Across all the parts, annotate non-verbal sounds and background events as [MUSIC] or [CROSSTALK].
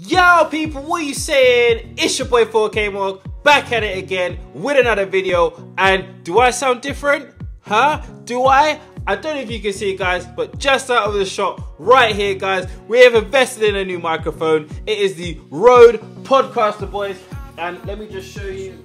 Yo people, what are you saying? It's your boy 4K Mog, back at it again with another video. And do I sound different? Huh? Do I? I don't know if you can see guys, but just out of the shot right here guys, we have invested in a new microphone. It is the Rode Podcaster boys. And let me just show you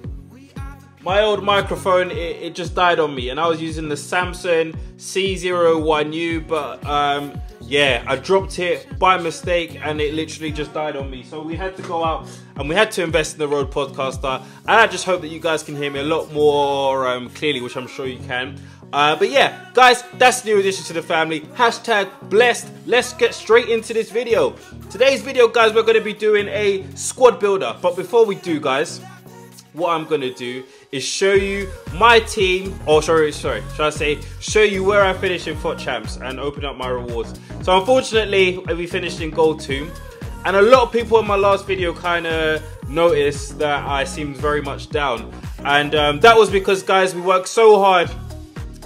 my old microphone, it, it, just died on me, and I was using the Samson C01U, but um, yeah, I dropped it by mistake, and it literally just died on me. So we had to go out and we had to invest in the Rode Podcaster, and I just hope that you guys can hear me a lot more um, clearly, which I'm sure you can. Uh, but yeah, guys, that's the new addition to the family. Hashtag blessed. Let's get straight into this video. Today's video, guys, we're going to be doing a squad builder. But before we do, guys, what I'm to do is show you my team, or sorry, sorry, should I say, show you where I finished in FUT Champs and open up my rewards. So unfortunately, we finished in Gold 2, and a lot of people in my last video kind of noticed that I seemed very much down. And um, that was because, guys, we worked so hard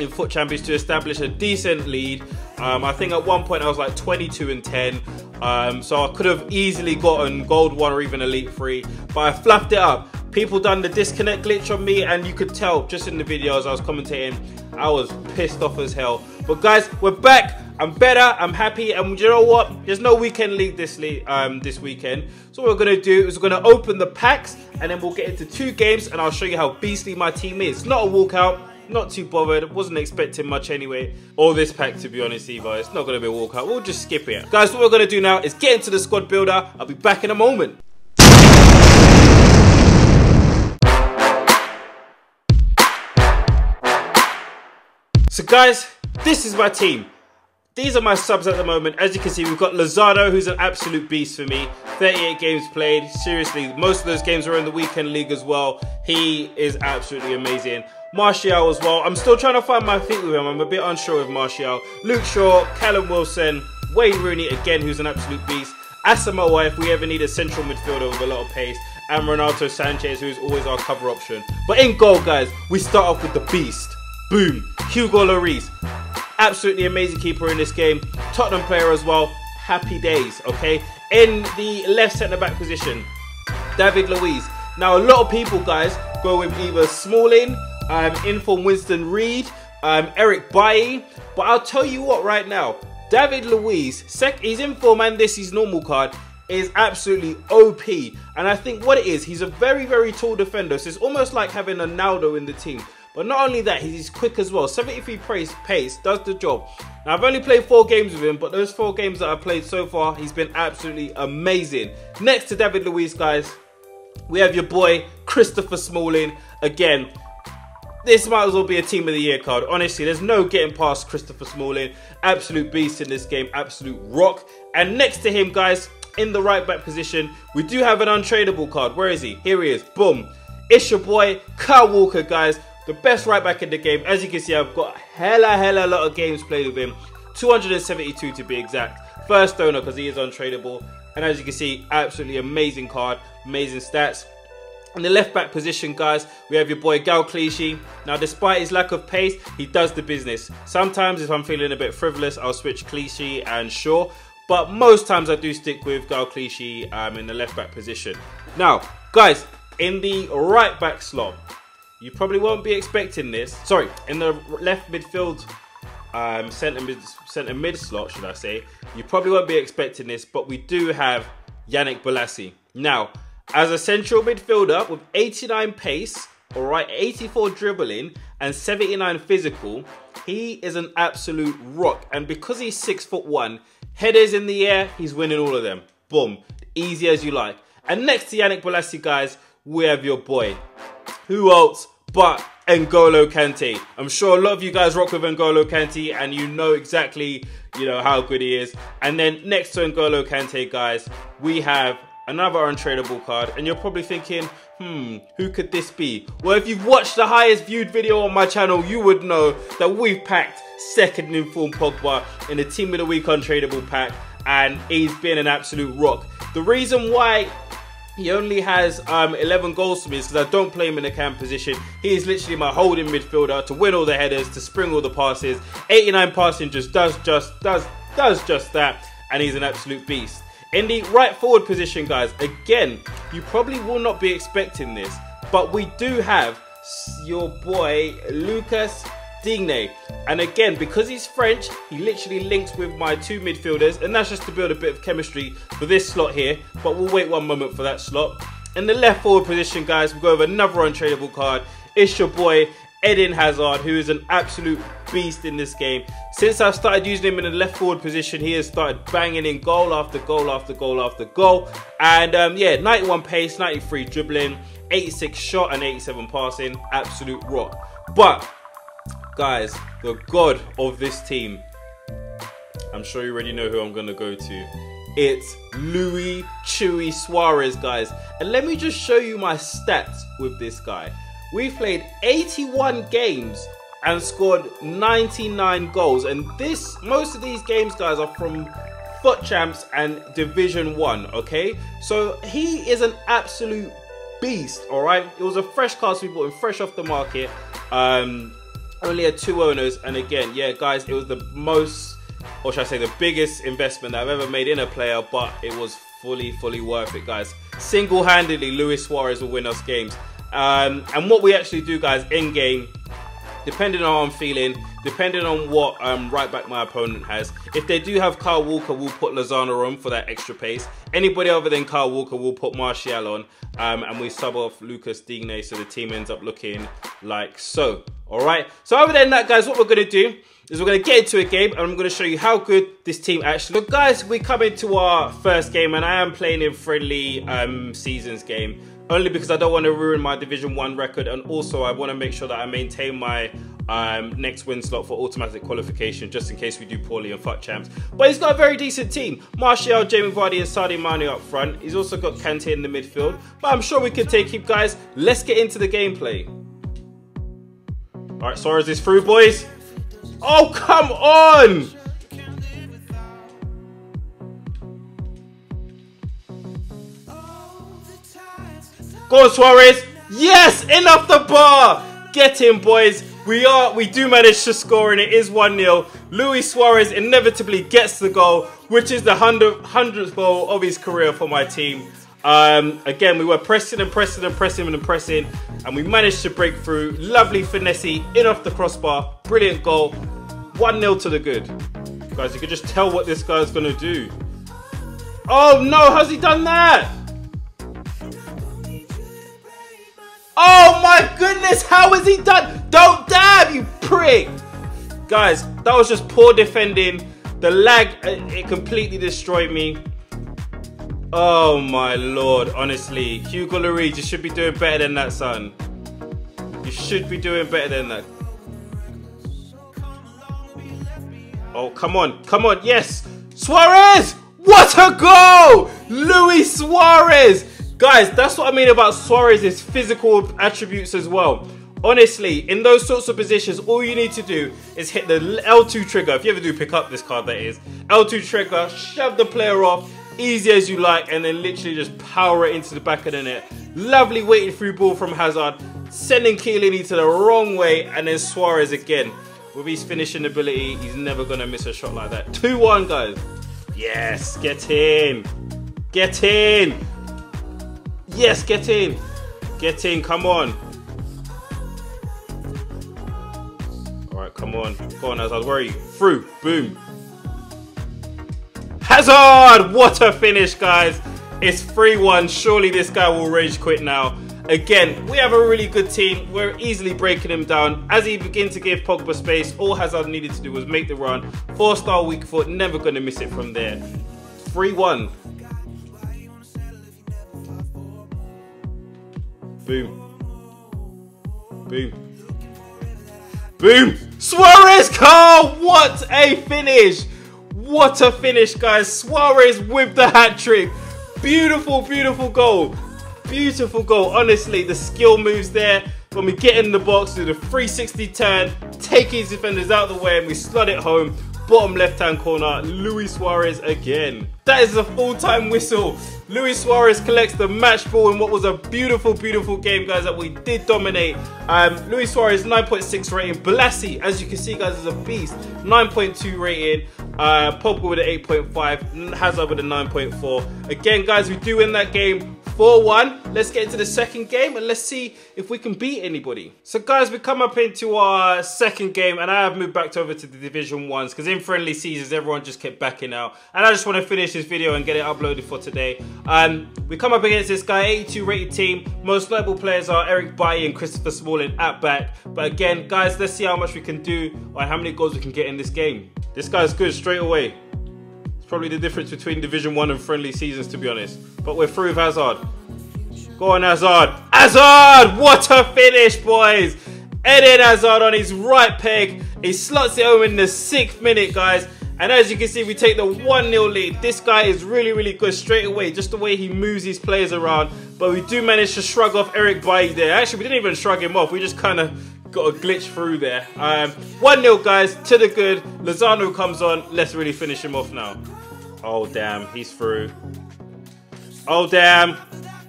in FUT Champions to establish a decent lead. Um, I think at one point I was like 22 and 10. Um, so I could have easily gotten gold one or even elite three, but I fluffed it up people done the disconnect glitch on me and you could tell just in the videos I was commentating. I was pissed off as hell. But guys we're back. I'm better I'm happy and you know what? There's no weekend league this um this weekend. So what we're gonna do is we're gonna open the packs and then we'll get into two games and I'll show you how beastly my team is. Not a walkout not too bothered. Wasn't expecting much anyway. Or this pack to be honest either it's not gonna be a walkout. We'll just skip it. Guys what we're gonna do now is get into the squad builder. I'll be back in a moment So guys, this is my team. These are my subs at the moment. As you can see, we've got Lozano, who's an absolute beast for me. 38 games played. Seriously, most of those games were in the weekend league as well. He is absolutely amazing. Martial as well. I'm still trying to find my feet with him. I'm a bit unsure with Martial. Luke Shaw, Callum Wilson, Wayne Rooney again, who's an absolute beast. Asamoah if we ever need a central midfielder with a lot of pace. And Renato Sanchez, who's always our cover option. But in goal, guys, we start off with the beast. Boom. Hugo Lloris. Absolutely amazing keeper in this game. Tottenham player as well. Happy days, okay? In the left centre back position, David Luiz. Now, a lot of people, guys, go with either Smalling, um, in from Winston Reid, um, Eric Bailly. But I'll tell you what right now. David Luiz, sec he's in form and this is normal card, is absolutely OP. And I think what it is, he's a very, very tall defender. So it's almost like having a Naldo in the team. But not only that, he's quick as well. 73 pace, pace does the job. Now, I've only played four games with him, but those four games that I've played so far, he's been absolutely amazing. Next to David Luiz, guys, we have your boy, Christopher Smalling. Again, this might as well be a team of the year card. Honestly, there's no getting past Christopher Smalling. Absolute beast in this game, absolute rock. And next to him, guys, in the right back position, we do have an untradeable card. Where is he? Here he is. Boom. It's your boy, Kyle Walker, guys the best right back in the game. As you can see, I've got hella, hella lot of games played with him. 272 to be exact. First owner because he is untradeable. And as you can see, absolutely amazing card, amazing stats. In the left back position, guys, we have your boy Gael Clichy. Now, despite his lack of pace, he does the business. Sometimes, if I'm feeling a bit frivolous, I'll switch Clichy and Shaw. But most times, I do stick with Gael Clichy um, in the left back position. Now, guys, in the right back slot, you probably won't be expecting this. Sorry, in the left midfield, um, centre mid, centre mid slot, should I say? You probably won't be expecting this, but we do have Yannick Bolasie. Now, as a central midfielder with 89 pace, all right, 84 dribbling and 79 physical, he is an absolute rock. And because he's six foot one, headers in the air, he's winning all of them. Boom, easy as you like. And next to Yannick Bolasie, guys, we have your boy, who else but N'Golo Kante. I'm sure a lot of you guys rock with N'Golo Kante and you know exactly, you know, how good he is. And then next to N'Golo Kante, guys, we have another untradeable card. And you're probably thinking, hmm, who could this be? Well, if you've watched the highest viewed video on my channel, you would know that we've packed second in form Pogba in the Team of the Week untradeable pack. And he's been an absolute rock. The reason why he only has um, 11 goals for me because I don't play him in a cam position. He is literally my holding midfielder to win all the headers, to spring all the passes. 89 passing just does just does does just that, and he's an absolute beast. In the right forward position, guys, again, you probably will not be expecting this, but we do have your boy Lucas Digne. And again, because he's French, he literally links with my two midfielders, and that's just to build a bit of chemistry for this slot here. But we'll wait one moment for that slot. In the left forward position, guys, we go with another untradeable card. It's your boy Eden Hazard, who is an absolute beast in this game. Since I've started using him in the left forward position, he has started banging in goal after goal after goal after goal. And um, yeah, 91 pace, 93 dribbling, 86 shot and 87 passing, absolute rock. But guys, the god of this team, I'm sure you already know who I'm gonna go to. It's Luis Chewy Suarez, guys. And let me just show you my stats with this guy. We've played 81 games and scored 99 goals. And this, most of these games, guys, are from FUT Champs and Division 1, okay? So he is an absolute beast, all right? It was a fresh cast we bought him fresh off the market. Um, only had two owners. And again, yeah, guys, it was the most, or should I say, the biggest investment that I've ever made in a player, but it was fully, fully worth it, guys. Single-handedly, Luis Suarez will win us games. Um, and what we actually do, guys, in game, depending on how I'm feeling, depending on what um, right back my opponent has. If they do have Kyle Walker, we'll put Lozano on for that extra pace. Anybody other than Kyle Walker, we'll put Martial on. Um, and we sub off Lucas Digne so the team ends up looking like so. All right. So other than that, guys, what we're going to do is we're going to get into a game and I'm going to show you how good this team actually. So guys, we come into our first game and I am playing in friendly um, seasons game only because I don't want to ruin my Division 1 record and also I want to make sure that I maintain my um, next win slot for automatic qualification just in case we do poorly in FUT Champs. But he's got a very decent team. Martial, Jamie Vardy and Sadio Mane up front. He's also got Kante in the midfield. But I'm sure we can take him, guys. Let's get into the gameplay. Alright, Suarez is through, boys. Oh, come on! Go Suarez. Yes, enough the bar. Get in, boys. We are, we do manage to score, and it is 1-0. Luis Suarez inevitably gets the goal, which is the 100th goal of his career for my team. Um, again, we were pressing and pressing and pressing and pressing, and we managed to break through. Lovely finesse in off the crossbar. Brilliant goal. 1-0 to the good. Guys, you can just tell what this guy's going to do. Oh no, how's he done that? Oh my goodness, how has he done? Don't dab, you prick! Guys, that was just poor defending. The lag, uh, it completely destroyed me. Oh my lord, honestly. Hugo Lloris, you should be doing better than that, son. You should be doing better than that. Oh, come on, come on, yes! Suarez! What a goal! Luis Suarez! Guys, that's what I mean about Suarez's physical attributes as well. Honestly, in those sorts of positions, all you need to do is hit the L2 trigger. If you ever do pick up this card, that is. L2 trigger, shove the player off, easy as you like, and then literally just power it into the back of the net. Lovely waiting through ball from Hazard, sending Chiellini to the wrong way, and then Suarez again. With his finishing ability, he's never going to miss a shot like that. 2-1, guys. Yes, get in. Get in. Yes, get in. Get in, come on. Alright, come on. Go on, Hazard. Where are you? Through. Boom. Hazard! What a finish, guys. It's 3-1. Surely this guy will rage quit now. Again, we have a really good team. We're easily breaking him down. As he began to give Pogba space, all Hazard needed to do was make the run. Four-star weak foot, never going to miss it from there. 3-1. Boom. Boom. Boom. Suarez Carl! What a finish! What a finish, guys. Suarez with the hat trick. Beautiful, beautiful goal. Beautiful goal. Honestly, the skill moves there. When we get in the box, do the 360 turn, take his defenders out of the way, and we slot it home. Bottom left hand corner, Luis Suarez again. That is a full-time whistle. Luis Suarez collects the match ball in what was a beautiful, beautiful game, guys, that we did dominate. Um, Luis Suarez, 9.6 rating. Bolasie, as you can see, guys, is a beast. 9.2 rating. Uh, Pogba with an 8.5. Hazard with a 9.4. Again, guys, we do win that game 4-1. Let's get into the second game and let's see if we can beat anybody. So guys, we come up into our second game and I have moved back over to the Division 1s because in friendly seasons, everyone just kept backing out. And I just want to finish this video and get it uploaded for today. Um, we come up against this guy, 82 rated team. Most notable players are Eric Bailly and Christopher Smalling at back. But again, guys, let's see how much we can do or how many goals we can get in this game. This guy's good straight away probably the difference between Division 1 and friendly seasons, to be honest. But we're through with Hazard. Go on, Hazard. Hazard! What a finish, boys! Eden Hazard on his right peg. He slots it home in the sixth minute, guys. And as you can see, we take the 1-0 lead. This guy is really, really good straight away. Just the way he moves his players around. But we do manage to shrug off Eric Bailly there. Actually, we didn't even shrug him off. We just kind of got a glitch through there. 1-0, um, guys, to the good. Lozano comes on. Let's really finish him off now. Oh, damn. He's through. Oh, damn.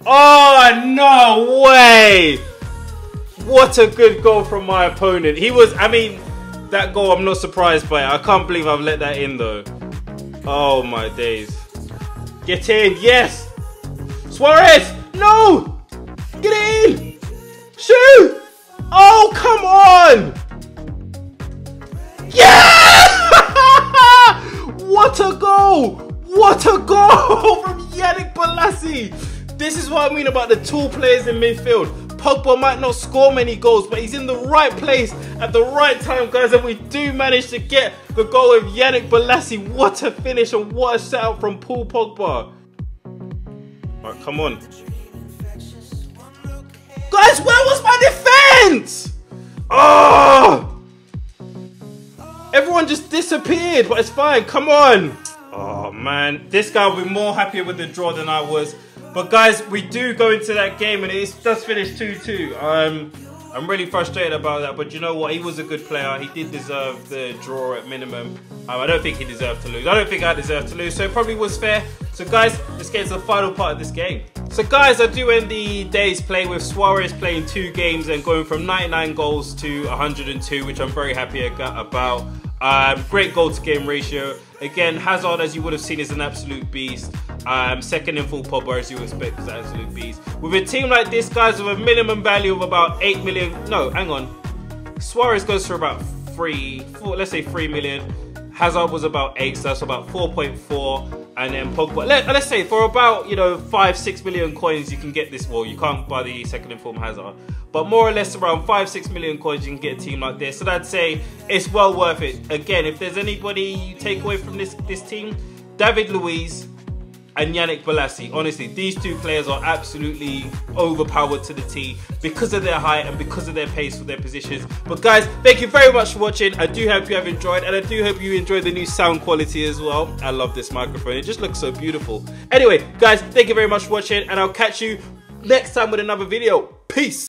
Oh, no way. What a good goal from my opponent. He was, I mean, that goal, I'm not surprised by it. I can't believe I've let that in, though. Oh, my days. Get in. Yes. Suarez. No. Get in. Shoot. Oh, come on. What a goal! What a goal [LAUGHS] from Yannick Bolasie! This is what I mean about the two players in midfield. Pogba might not score many goals, but he's in the right place at the right time, guys, and we do manage to get the goal of Yannick Bolasie. What a finish and what a setup from Paul Pogba. Alright, come on. Guys, where was my defense? Oh! Everyone just disappeared, but it's fine. Come on. Oh, man. This guy will be more happier with the draw than I was. But, guys, we do go into that game, and it does finish 2-2. Um, I'm really frustrated about that, but you know what? He was a good player. He did deserve the draw at minimum. Um, I don't think he deserved to lose. I don't think I deserved to lose, so it probably was fair. So, guys, let's get to the final part of this game. So, guys, I do end the day's play with Suarez playing two games and going from 99 goals to 102, which I'm very happy about. Um, great goal to game ratio. Again, Hazard, as you would have seen, is an absolute beast. Um, second in full Pogba, as you expect, is an absolute beast. With a team like this, guys, with a minimum value of about 8 million. No, hang on. Suarez goes for about 3, four, let's say 3 million. Hazard was about 8, so that's about 4.4. And then Pogba, let, us say for about, you know, 5, 6 million coins, you can get this. Well, you can't buy the second inform Hazard. But more or less around 5, 6 million coins, you can get a team like this. So I'd say it's well worth it. Again, if there's anybody you take away from this, this team, David Luiz, and Yannick Bolasie. Honestly, these two players are absolutely overpowered to the T because of their height and because of their pace for their positions. But guys, thank you very much for watching. I do hope you have enjoyed and I do hope you enjoy the new sound quality as well. I love this microphone. It just looks so beautiful. Anyway, guys, thank you very much for watching and I'll catch you next time with another video. Peace.